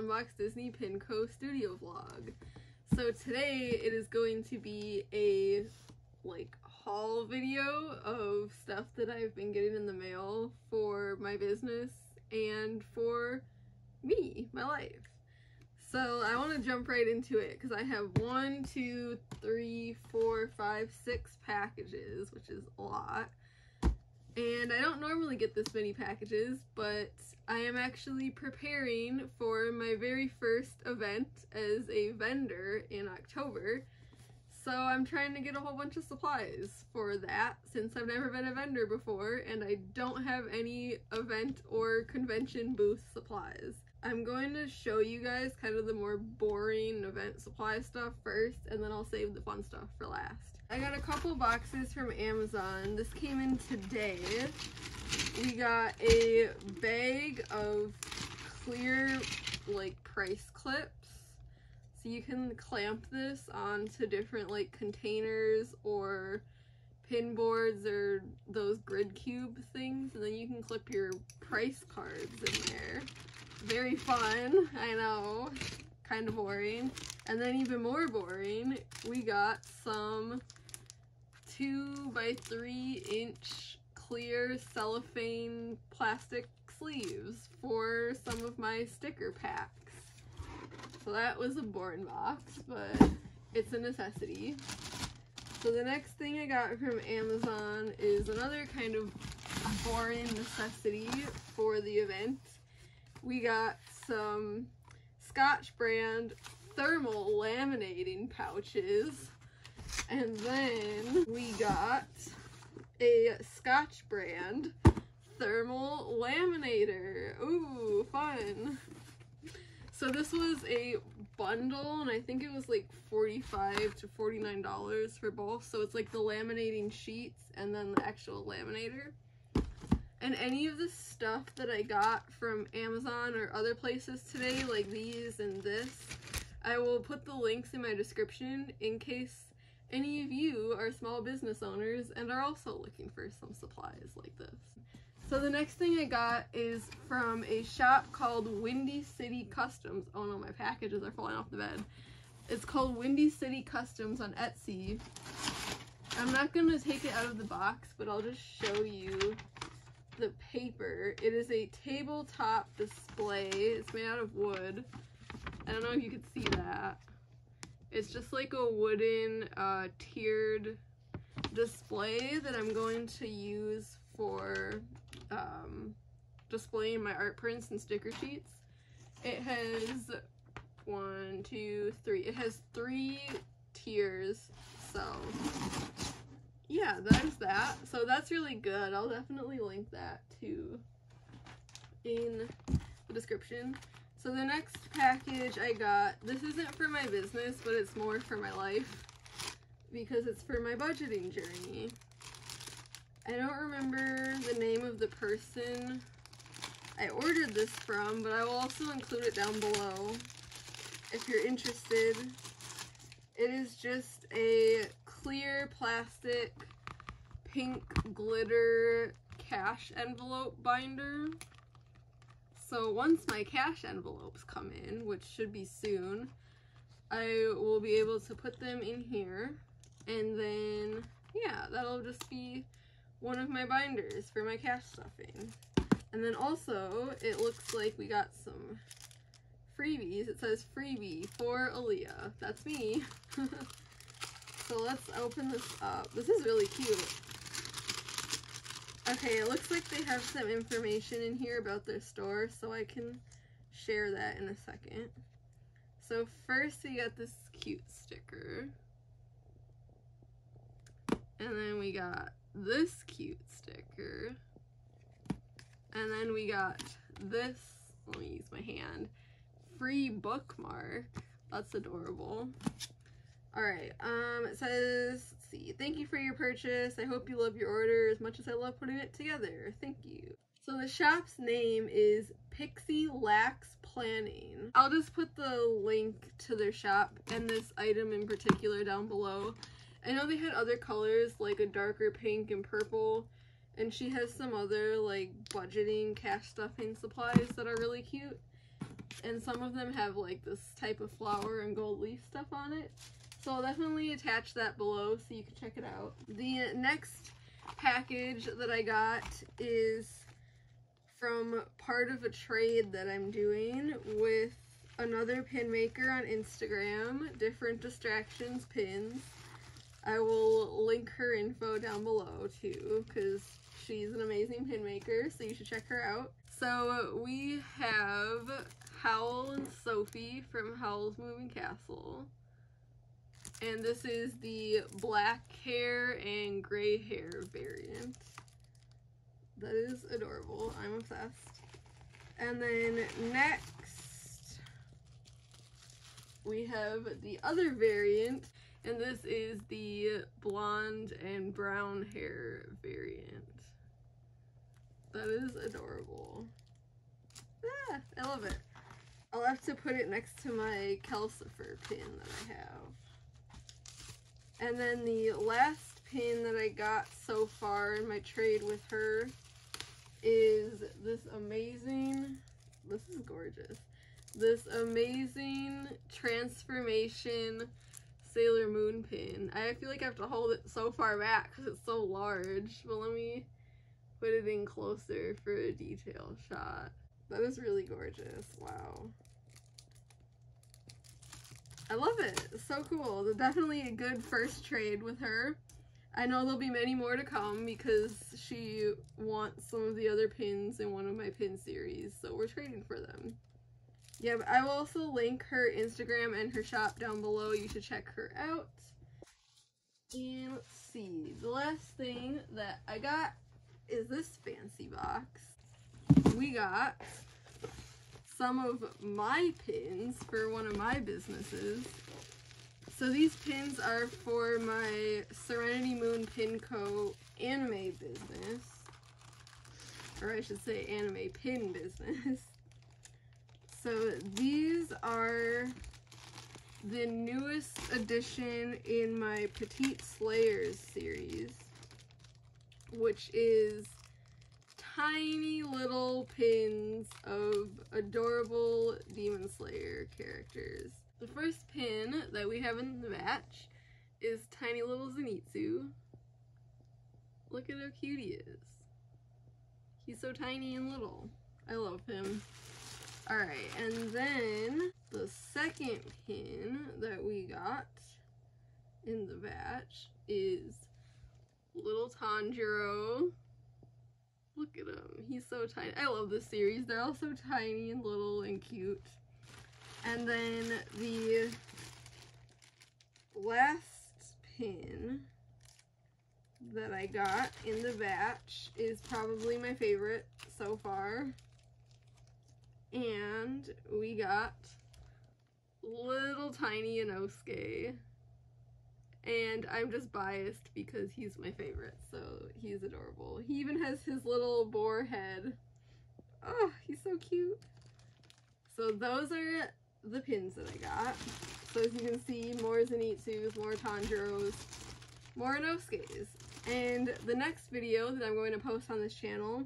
Unbox Disney Pin Co Studio Vlog. So today it is going to be a like haul video of stuff that I've been getting in the mail for my business and for me, my life. So I want to jump right into it because I have one, two, three, four, five, six packages, which is a lot. And I don't normally get this many packages, but I am actually preparing for my very first event as a vendor in October. So I'm trying to get a whole bunch of supplies for that since I've never been a vendor before and I don't have any event or convention booth supplies. I'm going to show you guys kind of the more boring event supply stuff first and then I'll save the fun stuff for last. I got a couple boxes from Amazon. This came in today. We got a bag of clear like price clips. So you can clamp this onto different like containers or pin boards or those grid cube things and then you can clip your price cards in there. Very fun, I know, kind of boring. And then even more boring, we got some two by three inch clear cellophane plastic sleeves for some of my sticker packs. So that was a boring box, but it's a necessity. So the next thing I got from Amazon is another kind of boring necessity for the event. We got some Scotch brand thermal laminating pouches and then we got a Scotch brand thermal laminator. Ooh, fun. So this was a bundle and I think it was like 45 to $49 for both. So it's like the laminating sheets and then the actual laminator. And any of the stuff that I got from Amazon or other places today, like these and this, I will put the links in my description in case any of you are small business owners and are also looking for some supplies like this. So the next thing I got is from a shop called Windy City Customs. Oh no, my packages are falling off the bed. It's called Windy City Customs on Etsy. I'm not going to take it out of the box, but I'll just show you the paper. It is a tabletop display. It's made out of wood. I don't know if you can see that. It's just like a wooden uh, tiered display that I'm going to use for um, displaying my art prints and sticker sheets. It has one, two, three. It has three tiers, so yeah, that is that. So that's really good. I'll definitely link that too in the description. So the next package I got, this isn't for my business, but it's more for my life because it's for my budgeting journey. I don't remember the name of the person I ordered this from, but I will also include it down below if you're interested. It is just a clear plastic pink glitter cash envelope binder. So once my cash envelopes come in, which should be soon, I will be able to put them in here. And then, yeah, that'll just be one of my binders for my cash stuffing. And then also, it looks like we got some freebies. It says freebie for Aaliyah. That's me. so let's open this up. This is really cute. Okay, it looks like they have some information in here about their store, so I can share that in a second. So first we got this cute sticker. And then we got this cute sticker. And then we got this, let me use my hand, free bookmark. That's adorable. Alright, um, it says, Thank you for your purchase. I hope you love your order as much as I love putting it together. Thank you. So the shop's name is Pixie Lax Planning. I'll just put the link to their shop and this item in particular down below. I know they had other colors like a darker pink and purple and she has some other like budgeting cash stuffing supplies that are really cute. and some of them have like this type of flower and gold leaf stuff on it. So I'll definitely attach that below so you can check it out. The next package that I got is from part of a trade that I'm doing with another pin maker on Instagram, Different Distractions Pins. I will link her info down below too because she's an amazing pin maker, so you should check her out. So we have Howl and Sophie from Howl's Moving Castle. And this is the black hair and gray hair variant. That is adorable. I'm obsessed. And then next, we have the other variant, and this is the blonde and brown hair variant. That is adorable. Ah, I love it. I'll have to put it next to my Calcifer pin that I have. And then the last pin that I got so far in my trade with her is this amazing, this is gorgeous, this amazing transformation Sailor Moon pin. I feel like I have to hold it so far back because it's so large, but let me put it in closer for a detail shot. That is really gorgeous. Wow. I love it. So cool. Definitely a good first trade with her. I know there'll be many more to come because she wants some of the other pins in one of my pin series, so we're trading for them. Yeah, but I will also link her Instagram and her shop down below. You should check her out. And let's see, the last thing that I got is this fancy box. We got some of my pins for one of my businesses. So these pins are for my Serenity Moon Pin Co. anime business. Or I should say anime pin business. So these are the newest addition in my Petite Slayers series, which is tiny little pins of adorable Demon Slayer characters. The first pin that we have in the batch is tiny little Zenitsu. Look at how cute he is. He's so tiny and little. I love him. Alright, and then the second pin that we got in the batch is little Tanjiro. Look at him. He's so tiny. I love this series. They're all so tiny and little and cute. And then the last pin that I got in the batch is probably my favorite so far. And we got little tiny Inosuke and I'm just biased because he's my favorite, so he's adorable. He even has his little boar head. Oh, he's so cute. So those are the pins that I got. So as you can see, more Zenitsu's, more Tanjiro's, more Inosuke's. And the next video that I'm going to post on this channel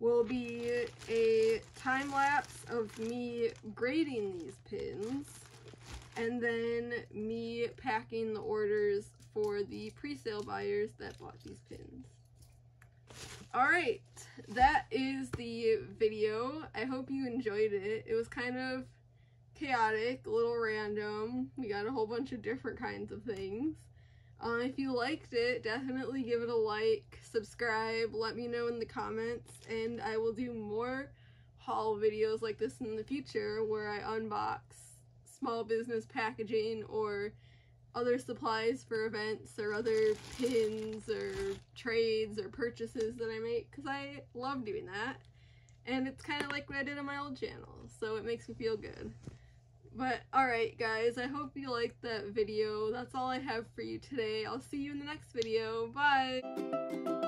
will be a time lapse of me grading these pins and then me packing the orders for the pre-sale buyers that bought these pins. Alright, that is the video. I hope you enjoyed it. It was kind of chaotic, a little random. We got a whole bunch of different kinds of things. Uh, if you liked it, definitely give it a like, subscribe, let me know in the comments, and I will do more haul videos like this in the future where I unbox small business packaging or other supplies for events or other pins or trades or purchases that I make because I love doing that. And it's kind of like what I did on my old channel, so it makes me feel good. But alright guys, I hope you liked that video. That's all I have for you today. I'll see you in the next video. Bye!